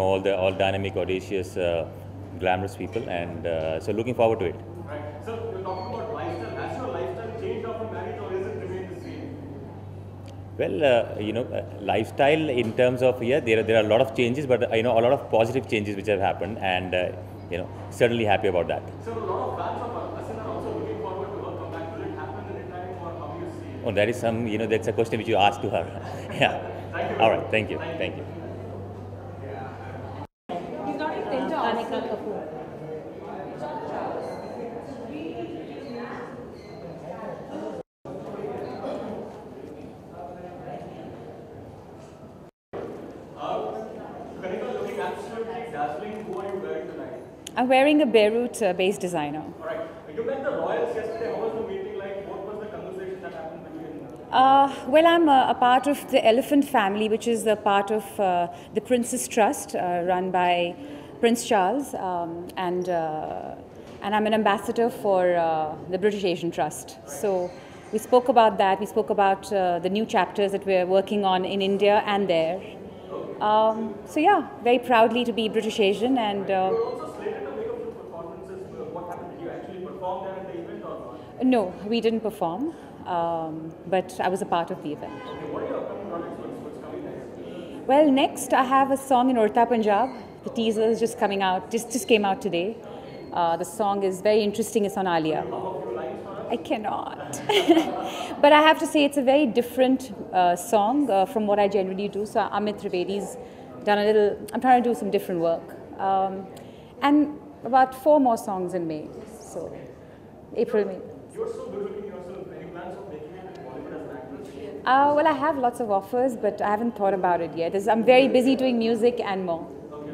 know, all the all dynamic, audacious, uh, glamorous people, and uh, so looking forward to it. Right. So you're talking about lifestyle. Has your lifestyle changed after marriage or is it remained the same? Well, uh, you know, uh, lifestyle in terms of yeah, there are, there are a lot of changes, but uh, you know, a lot of positive changes which have happened, and uh, you know, certainly happy about that. So a lot of fans of Asin are also looking forward to her comeback. Will it happen anytime or how do you see it? Oh, that is some, you know, that's a question which you asked to her. yeah. Thank you. All right. Thank you. Thank you. He's not in Tinta. Anika Kapoor. Kanika looking absolutely dazzling. Who are you wearing tonight? I'm wearing a Beirut-based designer. All right. You met the Royals yesterday. How was the meeting like? What was the conversation that happened between Uh, well, I'm a, a part of the Elephant family, which is a part of uh, the Prince's Trust, uh, run by Prince Charles, um, and uh, and I'm an ambassador for uh, the British Asian Trust. So we spoke about that. We spoke about uh, the new chapters that we're working on in India and there. Um, so yeah, very proudly to be British Asian, and uh, You were also slated to make a few performances. What happened? Did you actually perform there at the event or not? No, we didn't perform, um, but I was a part of the event. Well, next I have a song in Udta Punjab. The teaser is just coming out, just, just came out today. Uh, the song is very interesting. It's on Alia. I cannot. but I have to say, it's a very different uh, song uh, from what I generally do. So, Amit Trivedi's done a little, I'm trying to do some different work. Um, and about four more songs in May. So, April, May. You're so good looking yourself. Any plans of making it in Bollywood as an actress? Uh, well, I have lots of offers, but I haven't thought about it yet. I'm very busy doing music and more. Okay.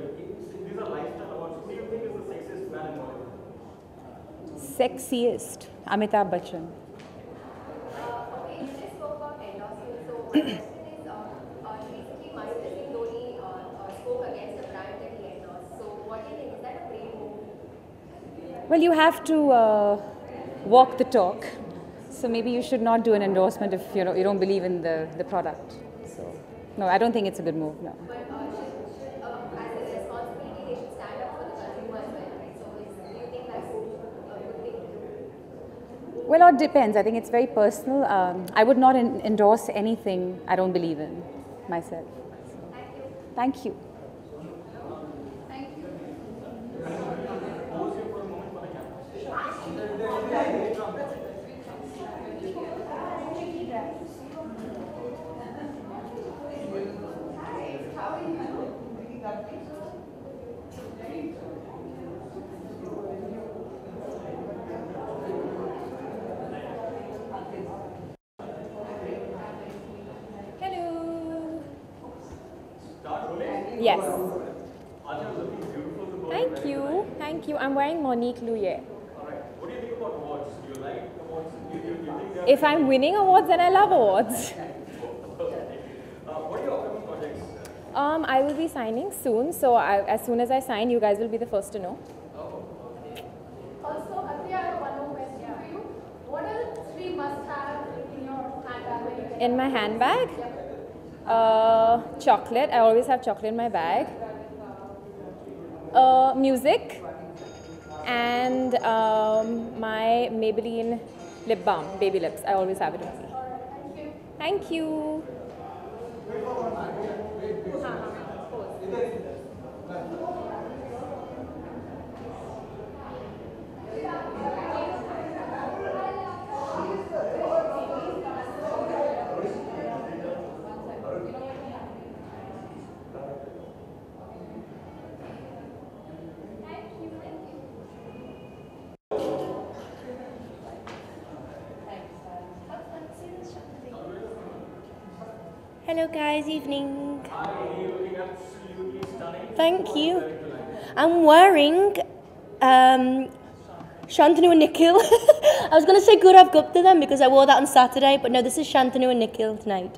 These are lifestyle awards. Who do you think is the sexiest man in Bollywood? Sexiest, Amitabh Bachchan. Uh, okay, you just spoke about endorsement. So my question is, recently Mahendra Singh Dhoni spoke against the brand that he endorsed. So what do you think? Is that a brave move? Well, you have to uh, walk the talk. So maybe you should not do an endorsement if you know you don't believe in the, the product. So no, I don't think it's a good move. No. But should, should as a responsibility, they should stand up for the consumer as well, right? So is, do you think that's a good thing to do? Well, it depends. I think it's very personal. Um, I would not en- endorse anything I don't believe in myself. Thank you. Hello. Yes. Thank you. Thank you. I'm wearing Monique Lhuillier. What do you think about awards? Do you like awards? Do you, do you think If I'm winning awards, then I love awards. Uh, what are your upcoming projects? Um, I will be signing soon, so I, as soon as I sign, you guys will be the first to know. Also, Atri, I have one more question for you. What are the three must-have in your handbag when In my handbag, uh, chocolate. I always have chocolate in my bag. Uh, music, and um, my Maybelline lip balm, baby lips. I always have it with me. Thank you. Hello guys, evening. Thank you. I'm wearing um, Shantanu and Nikhil. I was going to say Gaurav Gupta then because I wore that on Saturday, but no, this is Shantanu and Nikhil tonight.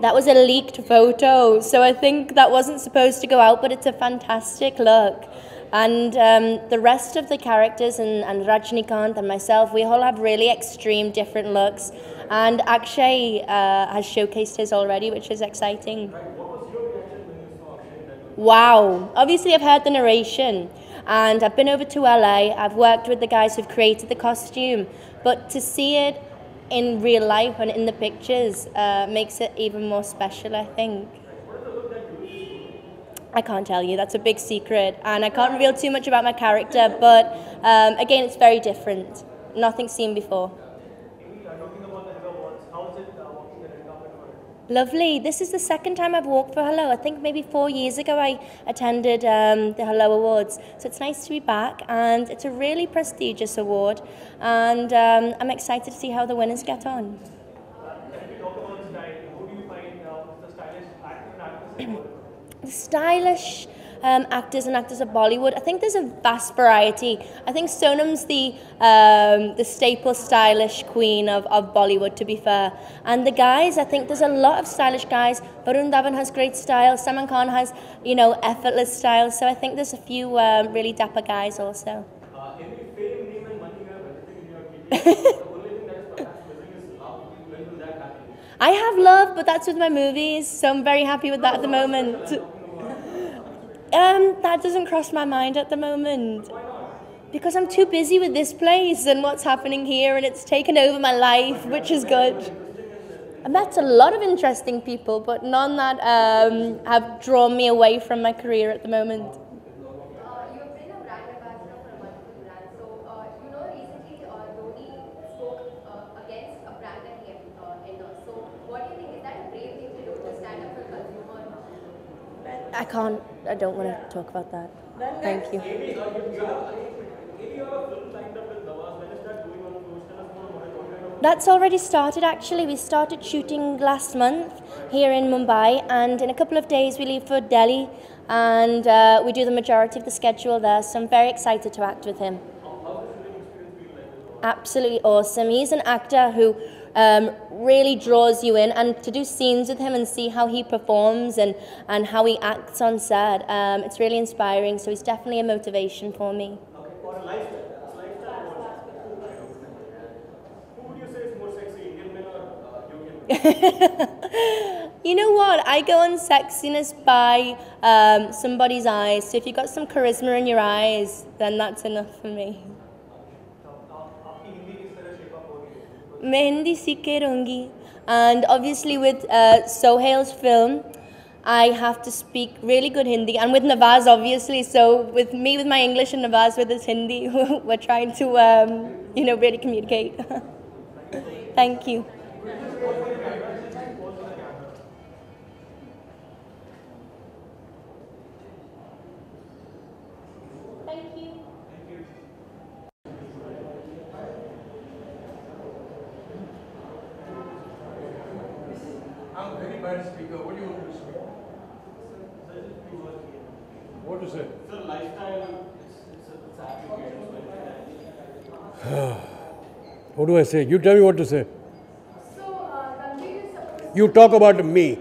That was a leaked photo, so I think that wasn't supposed to go out, but it's a fantastic look. And um, the rest of the characters and, and Rajnikant and myself, we all have really extreme different looks. And Akshay uh, has showcased his already, which is exciting. Wow. Obviously, I've heard the narration and I've been over to LA. I've worked with the guys who've created the costume. But to see it in real life and in the pictures uh, makes it even more special, I think. I can't tell you. That's a big secret, and I can't reveal too much about my character. But um, again, it's very different. Nothing seen before. Lovely. This is the second time I've walked for Hello. I think maybe four years ago I attended um, the Hello Awards. So it's nice to be back, and it's a really prestigious award. And um, I'm excited to see how the winners get on. If we talk about style, who do you find uh, the stylish actor and actress in Bollywood? the stylish um, actors and actors of Bollywood. I think there's a vast variety. I think Sonam's the um, the staple stylish queen of, of Bollywood, to be fair. And the guys, I think there's a lot of stylish guys. Varun Dhawan has great style. Salman Khan has, you know, effortless style. So I think there's a few um, really dapper guys also. Uh, Amy, fame, name, and money, you have in your KPI. the only thing that is perhaps missing is love. When will that happen? I have love, but that's with my movies, so I'm very happy with that at the moment. Um, that doesn't cross my mind at the moment. Because I'm too busy with this place and what's happening here, and it's taken over my life, which is good. I met a lot of interesting people, but none that um, have drawn me away from my career at the moment. Uh, you've been a brand ambassador for multiple brands. So, uh, you know, recently uh, Dhoni spoke uh, against a brand that he uh, endorsed. So, what do you think? Is that a brave thing to do to stand up for the consumer? I can't, I don't want to talk about that. Thank you. That's already started actually. We started shooting last month here in Mumbai, and in a couple of days we leave for Delhi, and uh, we do the majority of the schedule there. So I'm very excited to act with him. Absolutely awesome. He's an actor who um, really draws you in, and to do scenes with him and see how he performs and, and how he acts on set, um, it's really inspiring. So he's definitely a motivation for me. Okay, for a lifestyle. Lifestyle Who would you say is more sexy, Indian men or uh? You know what? I go on sexiness by um, somebody's eyes. So if you've got some charisma in your eyes, then that's enough for me. Mehndi Si And obviously with uh, Sohail's film, I have to speak really good Hindi. And with Nawaz obviously. So with me, with my English, and Nawaz with his Hindi, we're trying to, um, you know, really communicate. Thank you. What do I say? You tell me what to say. So, uh, Ranveer You talk about me.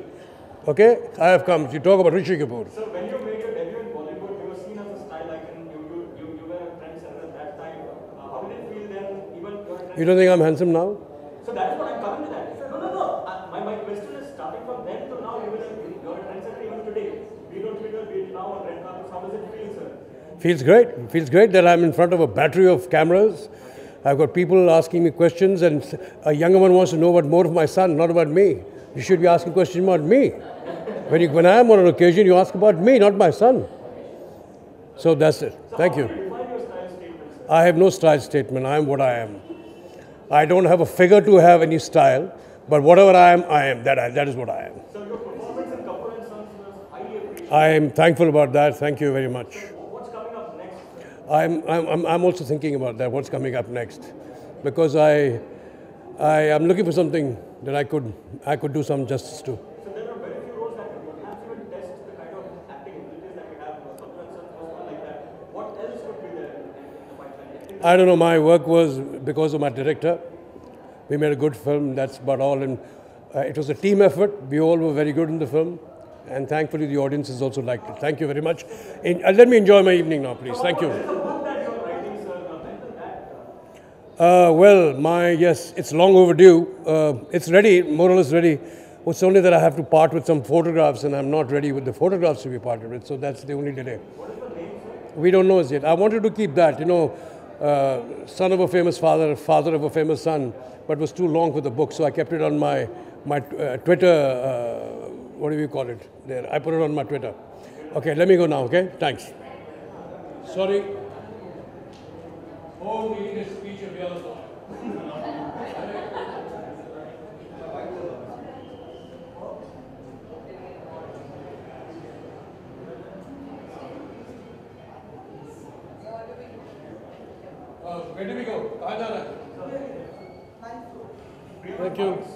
Okay? I have come. You talk about Rishi Kapoor. So when you made your debut in Bollywood, you were seen as a style icon. You, you, you, you were a trendsetter at that time. Uh, how did it feel then? Even you were a You don't think I'm handsome now? So that is what I'm coming to that. No, no, no. Uh, my, my question is starting from then to now, you were a, you're a trendsetter even today. Be it on Twitter, be it now on red carpets. How does it feel, sir? Feels great. Feels great that I'm in front of a battery of cameras. I've got people asking me questions, and a younger one wants to know about more of my son, not about me. You should be asking questions about me. When, you, when I am on an occasion, you ask about me, not my son. So that's it. Thank you. I have no style statement. I am what I am. I don't have a figure to have any style, but whatever I am, I am. That, I, that is what I am. So your performance in Kapoor and Sons was highly appreciated. I am thankful about that. Thank you very much. What's coming up next? I'm, I'm, I'm- I'm also thinking about that, what's coming up next. Because I, I am looking for something that I could, I could do some justice to. So there are very few roles that perhaps even test the kind of acting abilities that we have. Kapoor and Sons was one like that. What else could be there in, in the pipeline? I don't know, my work was because of my director. We made a good film, that's about all. And uh, it was a team effort. We all were very good in the film. And thankfully the audience has also liked it. Thank you very much. In, uh, let me enjoy my evening now, please. Thank you. Uh, well, my yes, it's long overdue. Uh, it's ready, more or less ready. It's only that I have to part with some photographs, and I'm not ready with the photographs to be parted with. So that's the only delay. We don't know as yet. I wanted to keep that, you know, uh, son of a famous father, father of a famous son, but was too long for the book, so I kept it on my my uh, Twitter what do we call it? There, I put it on my Twitter. Okay, let me go now, okay? Thanks. Sorry. Oh, we need a speech of yours. Uh, where do we go? Thank you.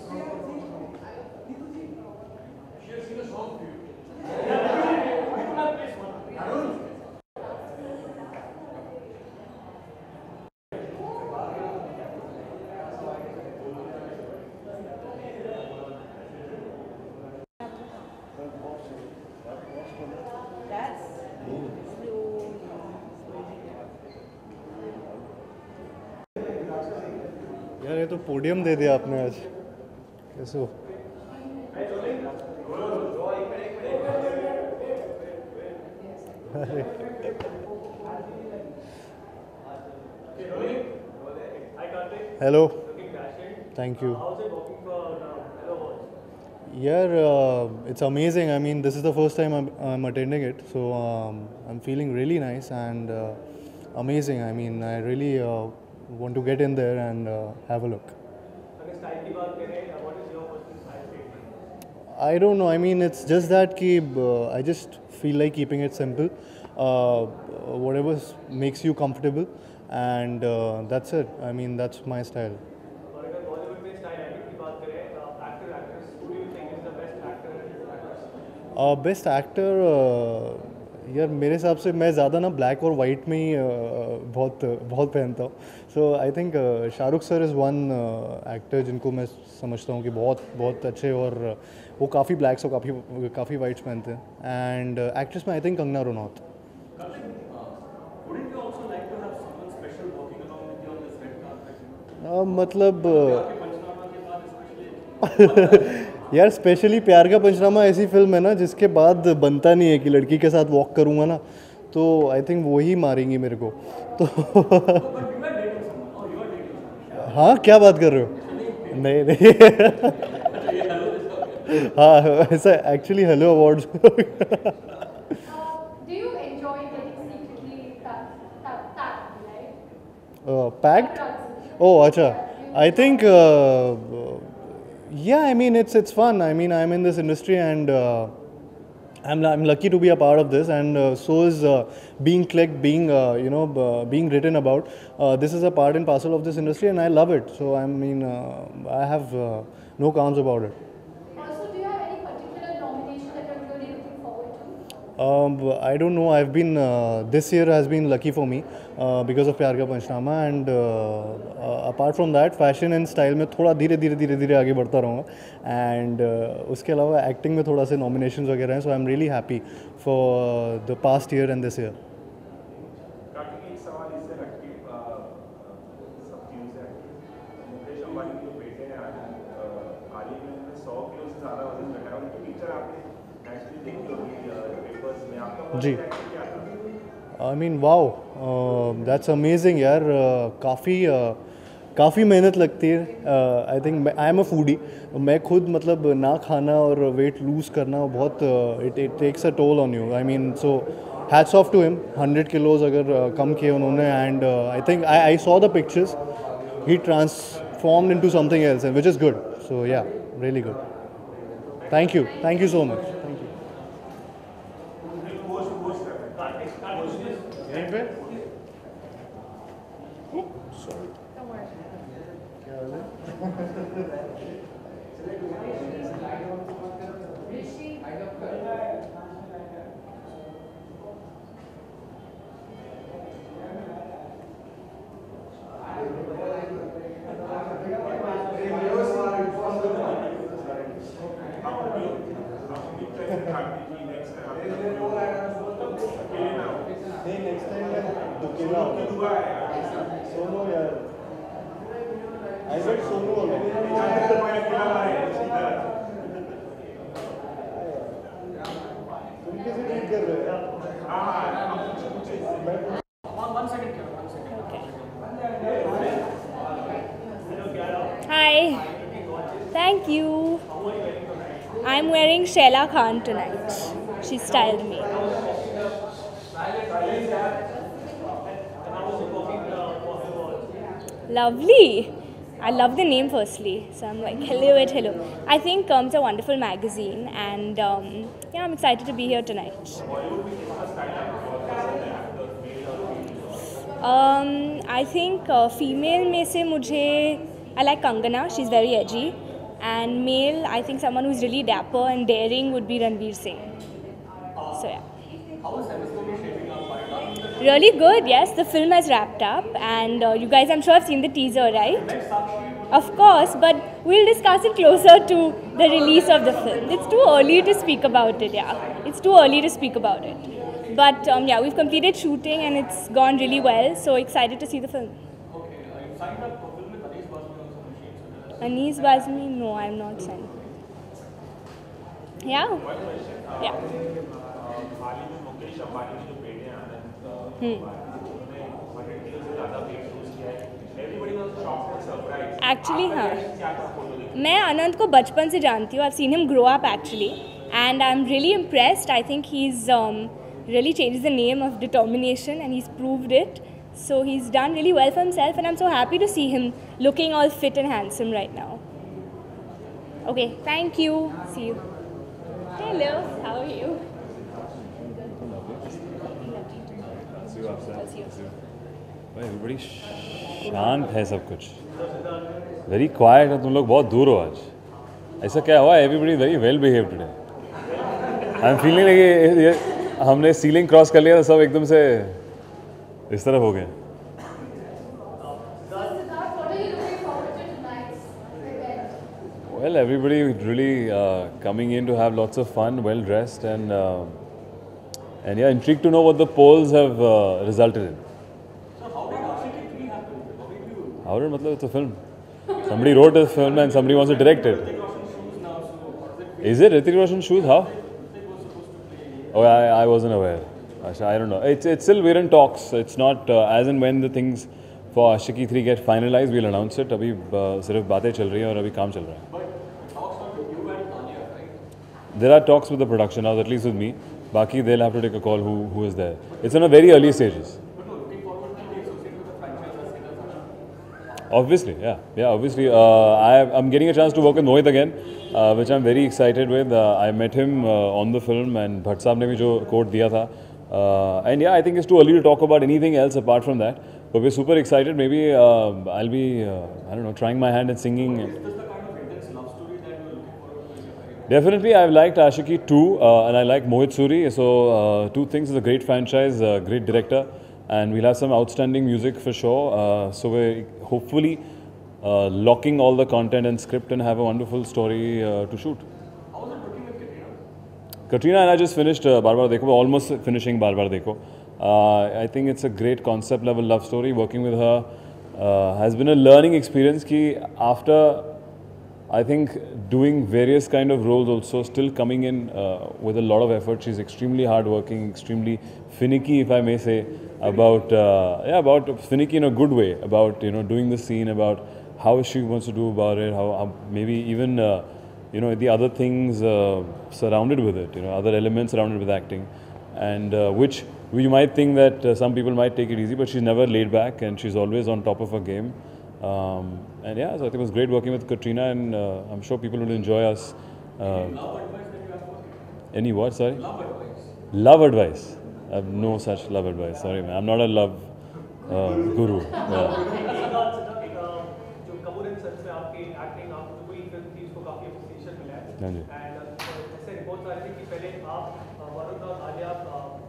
Podium दे दिया आपने आज। कैसे hello thank you यार it's amazing I mean this is the first time I am attending it so I am feeling really nice and amazing I mean I really want to get in there and uh, have a look. I don't know. I mean, it's just that ki, uh, I just feel like keeping it simple. Uh, whatever makes you comfortable, and uh, that's it. I mean, that's my style. Uh, best actor, uh, यार मेरे हिसाब से मैं ज़्यादा ना black और white में ही बहुत बहुत पहनता हूँ। So I think Shahrukh sir is one actor जिनको मैं समझता हूँ कि बहुत बहुत अच्छे और वो काफ़ी ब्लैक्स और काफ़ी काफ़ी वाइट्स पहनते हैं। एंड एक्ट्रेस में आई थिंक कंगना रनौत। मतलब यार स्पेशली प्यार का पंचनामा ऐसी फ़िल्म है ना जिसके बाद बनता नहीं है कि लड़की के साथ वॉक करूँगा ना तो आई थिंक वो ही मारेंगी मेरे को। तो हाँ क्या बात कर रहे हो? नहीं नहीं। हाँ ऐसा actually hello awards Do you अच्छा। I secretly yeah, I mean, it's it's fun. I mean, I'm in this industry and uh, I'm I'm lucky to be a part of this, and uh, so is uh, being clicked, being uh, you know, being written about. Uh, this is a part and parcel of this industry, and I love it. So I mean, uh, I have uh, no qualms about it. Also, do you have any particular nomination that you're really looking forward to? Um, I don't know. I've been uh, this year has been lucky for me because of Pyaar Ka Punchnama and apart from that fashion and style में थोड़ा धीरे धीरे धीरे धीरे आगे बढ़ता रहूँगा। And uh, उसके अलावा एक्टिंग में थोड़ा से नॉमिनेशन वगैरह हैं so I am really happy for the past year and this year ji. I mean wow that's amazing यार काफ़ी काफ़ी मेहनत लगती है. I think I am a foodie मैं खुद मतलब ना खाना और वेट लूज़ करना बहुत it it takes a toll on you I mean so hats off to him hundred kilos अगर uh, कम किए उन्होंने and I think I I saw the pictures he transformed into something else which is good so yeah really good thank you thank you so much Hi. Thank you. I'm wearing Shehla Khan tonight. She styled me. Lovely. I love the name firstly. So I'm like, hello it, hello. I think um, it's a wonderful magazine and um, yeah, I'm excited to be here tonight. Um, I think uh, female में से मुझे I like Kangana. She's very edgy. And male, I think someone who's really dapper and daring would be Ranveer Singh. So yeah. Really good, yes. The film has wrapped up, and uh, you guys, I'm sure, have seen the teaser, right? Of course, but we'll discuss it closer to the release of the film. It's too early to speak about it, yeah. It's too early to speak about it. But um, yeah, we've completed shooting and it's gone really well, so excited to see the film. Anees Bazmee? No, I'm not signed. Yeah? Yeah. Hmm. Actually, huh? मैं आनंद को बचपन से जानती हूँ I seen and I'm really impressed. I think he's um, really changed the name of determination and he's proved it. So he's done really well for himself and i'm so happy to see him looking all fit and handsome right now okay thank you see you hello how are you भाई बड़ी शांत है सब कुछ very quite है तुम लोग बहुत दूर हो आज ऐसा क्या हुआ everybody very well behave today I am feeling like हमने सीलिंग क्रॉस कर लिया तो सब एकदम से इस तरफ़ हो गए Well, everybody really uh, coming in to have lots of fun, well dressed, and uh, and yeah, intrigued to know what the polls have uh, resulted in. So How did matlab it's a film? Somebody wrote a film and somebody wants to direct it. Is it Ritik Roshan shoes? How? Oh, I, I wasn't aware. I don't know. It's, it's still, we're in talks. It's not uh, as and when the things for Aashiqui 3 get finalized, we'll announce it. अभी uh, सिर्फ बातें चल रही हैं और अभी काम चल रहा है. There are talks with the production house, at least with me. Baki, they'll have to take a call who, who is there. It's in a very early stages. Obviously, yeah, yeah. Obviously, uh, I, am getting a chance to work with Mohit again, uh, which I'm very excited with. Uh, I met him uh, on the film, and Bhatt saab ne bhi jo quote diya tha, uh, and yeah, I think it's too early to talk about anything else apart from that. But we're super excited. Maybe uh, I'll be, uh, I don't know, trying my hand at singing. Definitely, I've liked Aashiqui 2 uh, and I like Mohit Suri. So, uh, two things is a great franchise, uh, great director, and we'll have some outstanding music for sure. Uh, so, we're hopefully uh, locking all the content and script and have a wonderful story uh, to shoot. Katrina and I just finished Baar Baar Dekho almost finishing Baar Baar Dekho I think it's a great concept level love story working with her has been a learning experience कि after I think doing various kind of roles also still coming in with a lot of effort she is extremely hard working extremely finicky if I may say about about finicky in a good way about you know doing the scene about how she wants to do about it how may be even you know the other things uh, surrounded with it, you know other elements surrounded with acting, and uh, which we might think that uh, some people might take it easy, but she's never laid back and she's always on top of her game. Um, and yeah, so I think it was great working with Katrina, and uh, I'm sure people will enjoy us. Uh, any what? Sorry. Love advice. Love advice. I have no such love advice. Sorry, man. I'm not a love uh, guru. Yeah. है जी। ऐसे reports आ रही थी कि पहले आप वरुण और Alia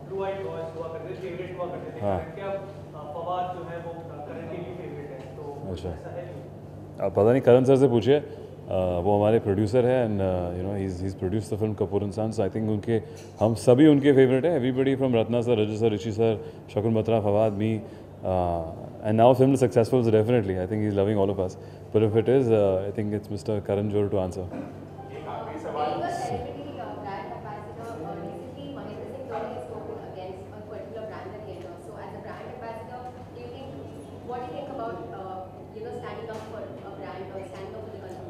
blue eyed boys हुआ करते थे फेवरेट हुआ करते थे हाँ। करंट के फवाद जो है वो करंटली भी फेवरेट है तो अच्छा। अब पता नहीं करण सर से पूछिए uh, वो हमारे प्रोड्यूसर है and you know he is produce the film Kapoor इंसान सो आई थिंक उनके हम सभी उनके फेवरेट है everybody from Ratna sir Rajat sir Rishi sir Shakun Batra Fawad me and now film successful so definitely I think he's loving all of us but if it is uh, I think it's Mr. Karan Johar to answer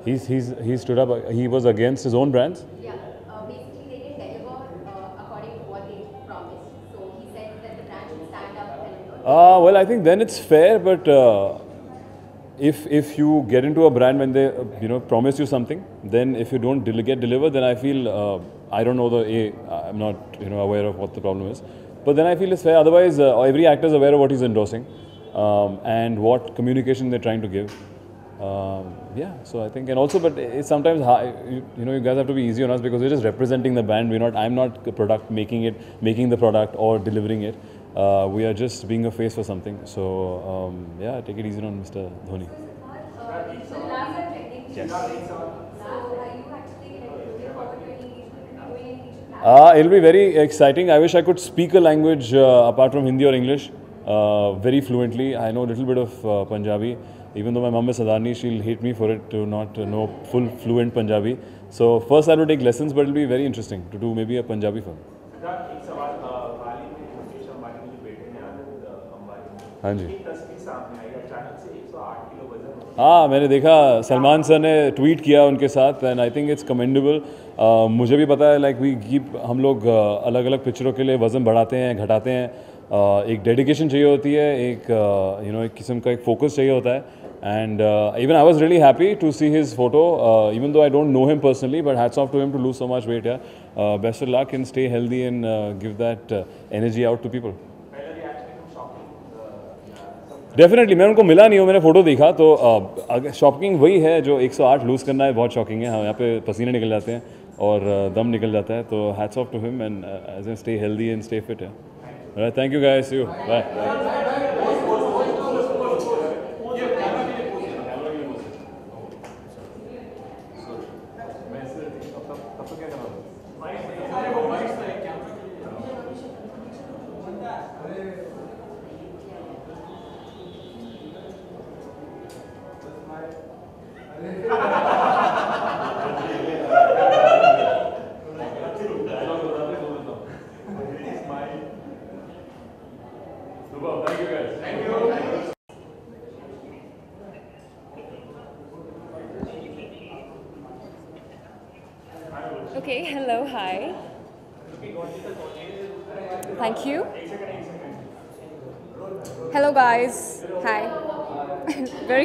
he's he's he stood up he was against his own brands Yeah, uh, basically they didn't deliver uh, according to what they promised. So, he said that the brand should stand up and, Uh, well, I think then it's fair, but uh, if if you get into a brand when they uh, you know promise you something, then if you don't del- get delivered, then I feel uh, I don't know the a I'm not you know aware of what the problem is, but then I feel it's fair. Otherwise, uh, every actor is aware of what he's endorsing um, and what communication they're trying to give. Um, yeah, so I think, and also, but it's sometimes hard, you, you know, you guys have to be easy on us because we're just representing the brand. We're not, I'm not the product making it, making the product or delivering it. Uh, we are just being a face for something. So, um, yeah, take it easy on Mr. Dhoni. yes. So, are you actually like, looking forward to any doing any regional Uh, it'll be very exciting. I wish I could speak a language uh, apart from Hindi or English uh, very fluently. I know a little bit of uh, Punjabi. Even though my mom is Sadani, she'll hate me for it to not know full fluent Punjabi. So first I will take lessons, but it'll be very interesting to do maybe a Punjabi film. ही जो बेटे आनंद अंबानी जी। एक तस्वीर सामने आई अचानक से 108 kilo वज़न हाँ मैंने देखा सलमान सर ने ट्वीट किया उनके साथ and I think it's commendable मुझे भी पता है लाइक वी कीप हम लोग अलग अलग पिक्चरों के लिए वज़न बढ़ाते हैं घटाते हैं। uh, एक डेडिकेशन चाहिए होती है एक you uh, know you know, एक किस्म का एक फोकस चाहिए होता है। And uh, even I was really happy to see his photo, uh, even though I don't know him personally, but hats off to him to lose so much weight. Yeah? Uh, best of luck and stay healthy and uh, give that uh, energy out to people. Definitely मैं उनको मिला नहीं हूँ मैंने photo देखा तो shocking वही है जो 108 लूज़ करना है बहुत शॉकिंग है हम यहाँ पे पसीने निकल जाते हैं और दम निकल जाता है तो hats off to him and as an stay healthy and stay fit है thank you guys you bye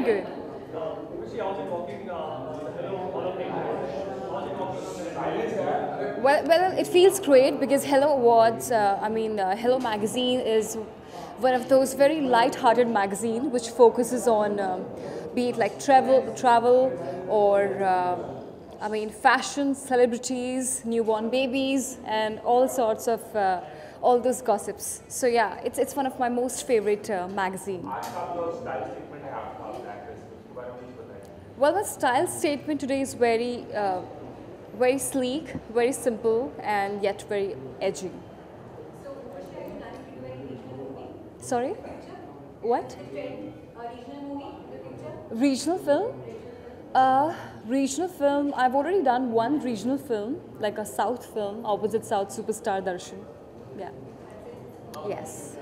Good. Well, well, it feels great because Hello Awards, uh, I mean, uh, Hello Magazine is one of those very light-hearted magazine which focuses on, um, be it like travel, travel, or uh, I mean, fashion, celebrities, newborn babies, and all sorts of uh, all those gossips. So yeah, it's it's one of my most favorite uh, magazine. Well, the style statement today is very, uh, very sleek, very simple, and yet very edgy. So? Sorry, what? Regional film? Uh, regional film. I've already done one regional film, like a South film, opposite South superstar Darshan. Yeah. Yes.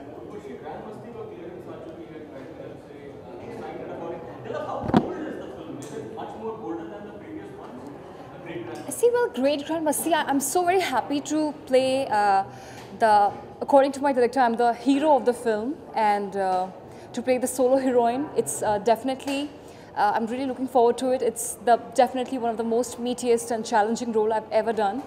See, well, Great Grand Masti, I- I'm so very happy to play uh, the, according to my director, I'm the hero of the film and uh, to play the solo heroine. It's uh, definitely, uh, I'm really looking forward to it. It's the, definitely one of the most meatiest and challenging role I've ever done.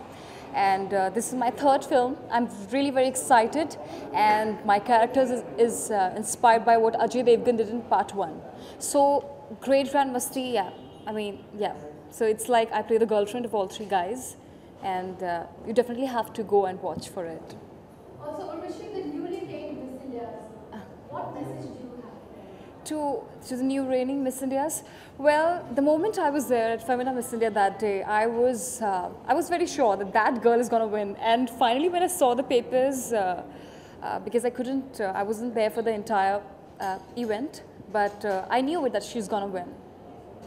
And uh, this is my third film. I'm really very excited, and my character is, is uh, inspired by what Ajay Devgan did in part one. So, Great Grand Masti, yeah. I mean, yeah. So it's like I play the girlfriend of all three guys, and uh, you definitely have to go and watch for it. Also, Urvashi, the newly named Brazilians, what message do you have? to, to the new reigning Miss Indias? Well, the moment I was there at Femina Miss India that day, I was, uh, I was very sure that that girl is going to win. And finally, when I saw the papers, uh, uh, because I couldn't, uh, I wasn't there for the entire uh, event, but uh, I knew it that she's going to win.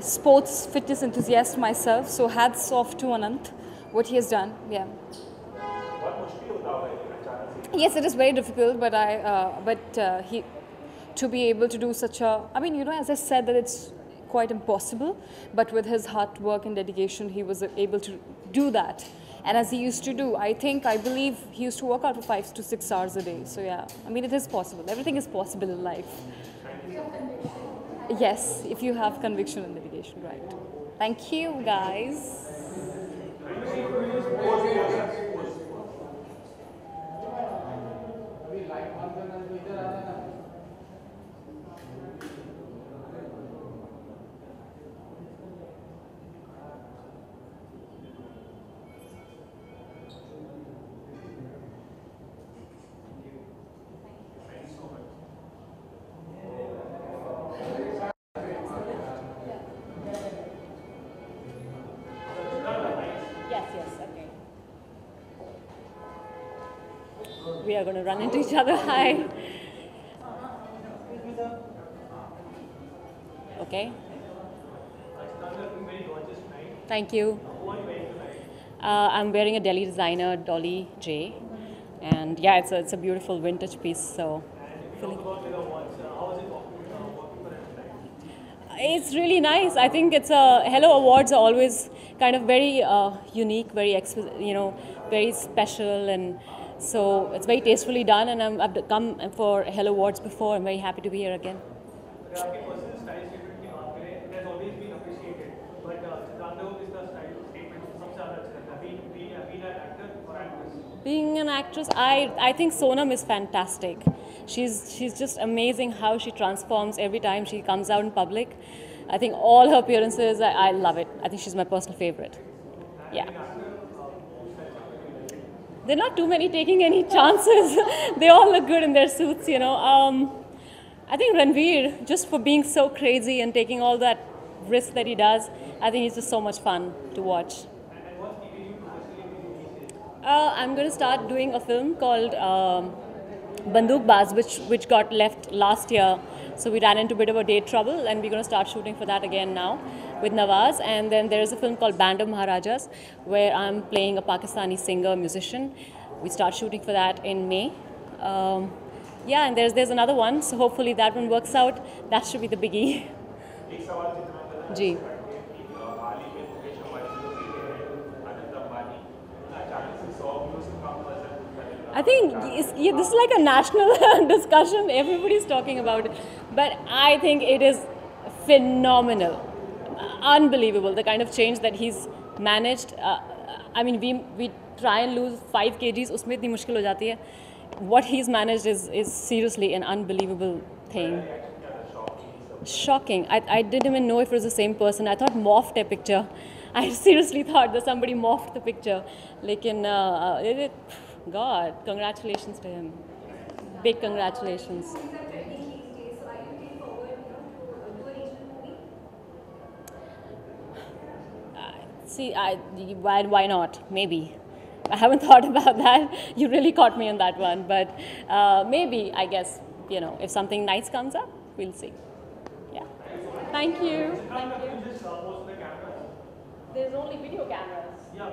sports fitness enthusiast myself, so hats off to Anant, what he has done. Yeah. Yes, it is very difficult, but I, uh, but uh, he, to be able to do such a, I mean, you know, as I said, that it's quite impossible, but with his hard work and dedication, he was able to do that. And as he used to do, I think, I believe he used to work out for five to six hours a day. So yeah, I mean, it is possible. Everything is possible in life yes, if you have conviction in the dedication, right. Thank you, guys. Yes, We are going to run into each other. Hi. Okay. Thank you. Uh, I'm wearing a Delhi designer Dolly J, and yeah, it's a, it's a beautiful vintage piece. So, it's really nice. I think it's a Hello Awards are always kind of very uh, unique, very you know, very special, and so it's very tastefully done, and i have come for Hello Awards before. I'm very happy to be here again. Being an actress, I, I think Sonam is fantastic. She's, she's just amazing how she transforms every time she comes out in public. I think all her appearances, I, I love it. I think she's my personal favorite. Yeah. There are not too many taking any chances. they all look good in their suits, you know. Um, I think Ranveer, just for being so crazy and taking all that risk that he does, I think he's just so much fun to watch. Uh, I'm going to start doing a film called um, Banduk Baz, which, which got left last year. So we ran into a bit of a date trouble, and we're going to start shooting for that again now with Nawaz. And then there is a film called Band of Maharajas, where I'm playing a Pakistani singer musician. We start shooting for that in May. Um, yeah, and there's there's another one. So hopefully that one works out. That should be the biggie. Ji I think yeah, this is like a national discussion. Everybody's talking about it. But I think it is phenomenal Unbelievable. The kind of change that he's managed. Uh, I mean, we, we try and lose 5 kgs, उसमें इतनी मुश्किल हो जाती है. What he's managed is, is seriously an unbelievable thing. Shocking. I, I didn't even know if it was the same person. I thought morphed a picture. I seriously thought that somebody morphed the picture. Lekin, uh, it, it, God, congratulations to him. Big congratulations. See, I, why, why not? Maybe. I haven't thought about that. You really caught me on that one. But uh, maybe, I guess, you know, if something nice comes up, we'll see. Yeah. Thank you. Thank you. just uh, post cameras There's only video cameras. yeah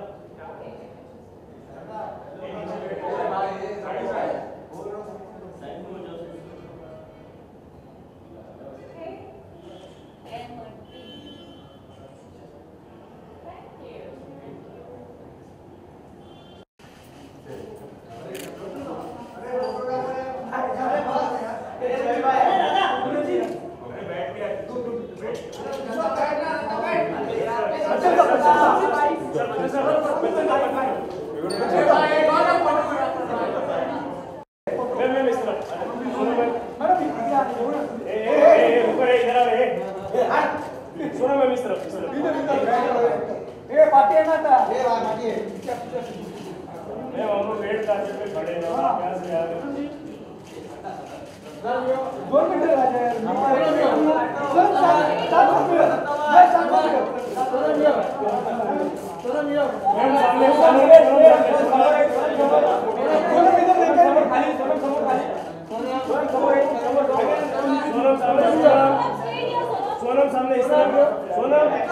Sonam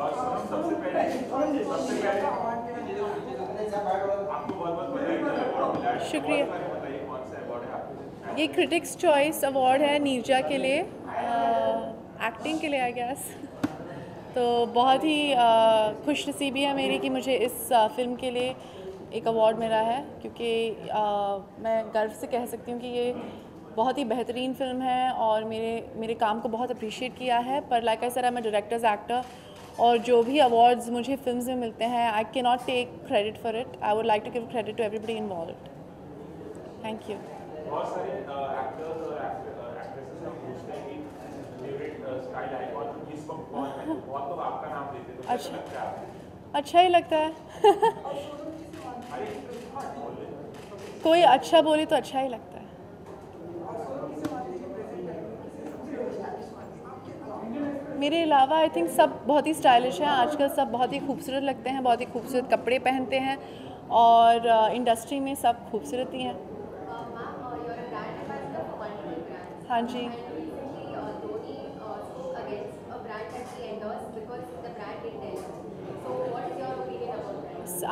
सबसे पहले सबसे पहले शुक्रिया। ये critics choice award है नीरजा के लिए acting के लिए आई गैस तो बहुत ही uh, खुश नसीबी है मेरी कि मुझे इस फ़िल्म के लिए एक अवार्ड मिला है क्योंकि uh, मैं गर्व से कह सकती हूँ कि ये बहुत ही बेहतरीन फ़िल्म है और मेरे मेरे काम को बहुत अप्रिशिएट किया है पर like I sir I am directors actor और जो भी अवार्ड्स मुझे फ़िल्म में मिलते हैं आई के not take credit for it I would like to give credit to everybody involve thank you अच्छा। अच्छा ही लगता है। कोई अच्छा बोले तो अच्छा ही लगता है। मेरे अलावा आई थिंक सब बहुत ही स्टाइलिश हैं आजकल सब बहुत ही खूबसूरत लगते हैं बहुत ही खूबसूरत कपड़े पहनते हैं और इंडस्ट्री में सब खूबसूरत ही हैं. हाँ जी uh, uh?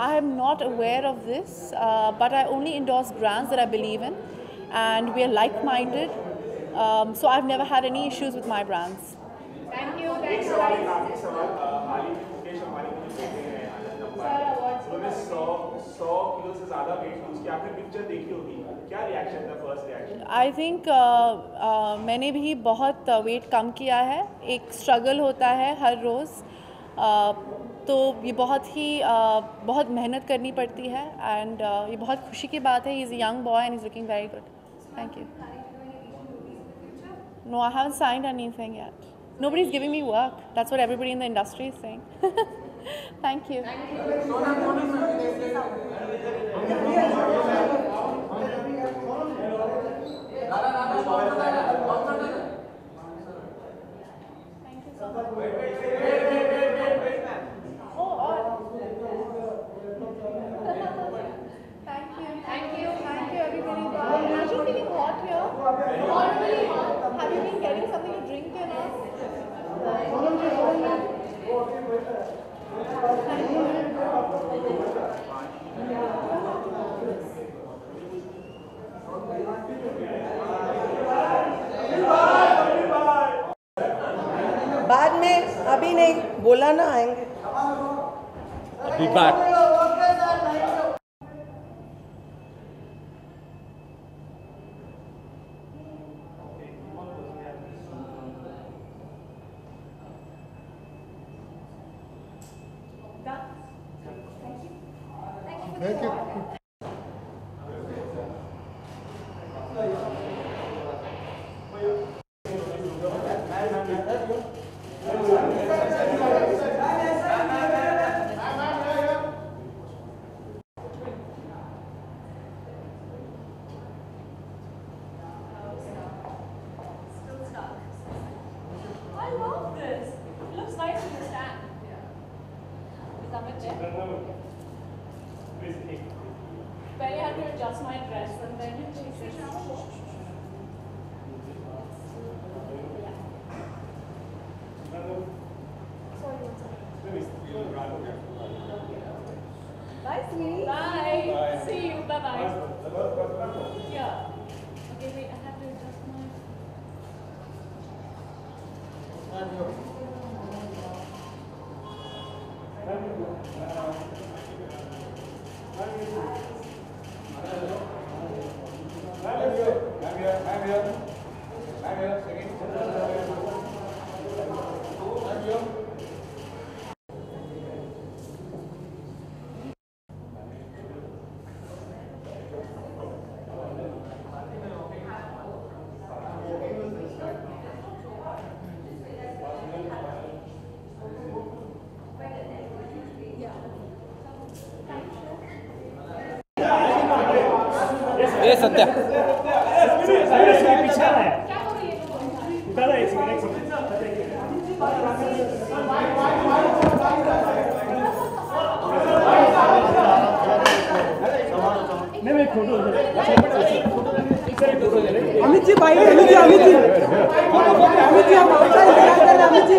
I am not aware of this, uh, but I only endorse brands that I believe in, and we are like-minded. Um, so I've never had any issues with my brands. Thank you. एक सवाल एक आखिरी सवाल हाल ही में मुकेश अंबानी के जो बेटे हैं आनंद अंबानी उन्होंने 100 100 किलो से ज़्यादा वेट लूज किया। आपने पिक्चर देखी होगी। क्या रिएक्शन था फ़र्स्ट रिएक्शन आई थिंक मैंने भी बहुत वेट कम किया है। एक स्ट्रगल होता है हर रोज़। Uh, तो ये बहुत ही uh, बहुत मेहनत करनी पड़ती है। एंड uh, ये बहुत खुशी की बात है। Is young boy and is looking very good thank you No, I haven't signed anything yet. Nobody's giving me work. That's what everybody in the industry is saying. Thank you. Thank Be back. ये सत्या। अमित जी भाई अमित जी। अमित जी अमित जी अमित जी।